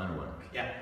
final one. Yeah.